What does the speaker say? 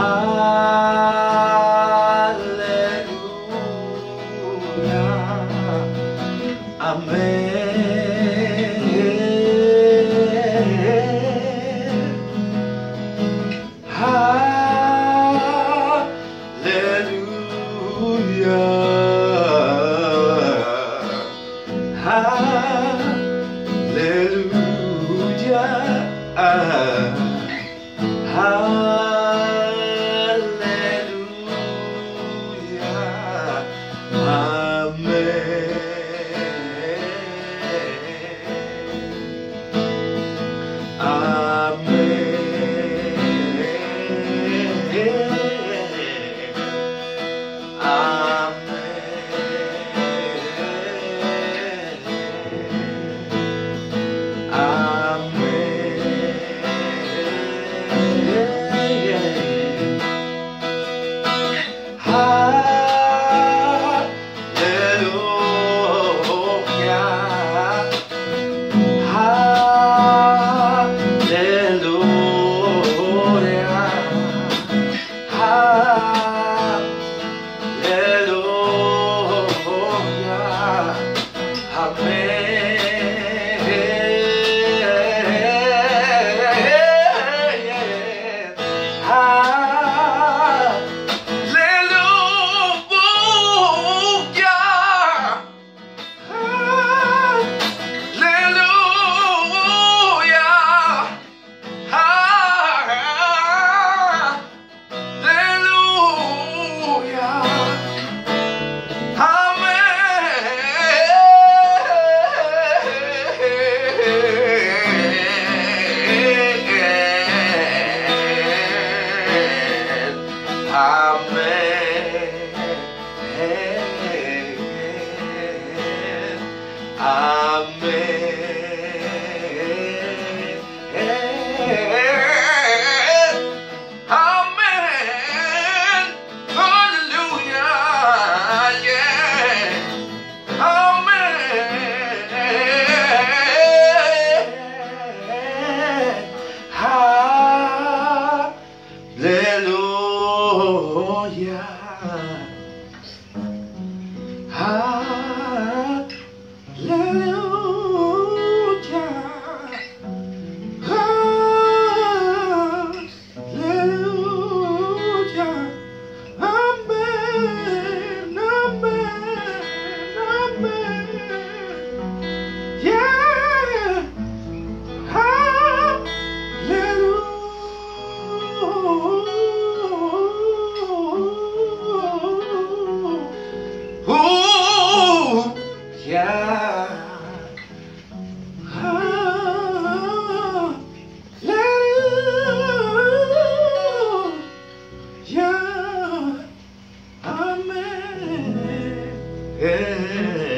Aleluia, Amém. Aleluia, Aleluia. love. Amen. Amen. Amen. Hallelujah. Yeah. Amen. Hallelujah. Oh yeah. Yeah. Oh, let yeah, amen. Yeah.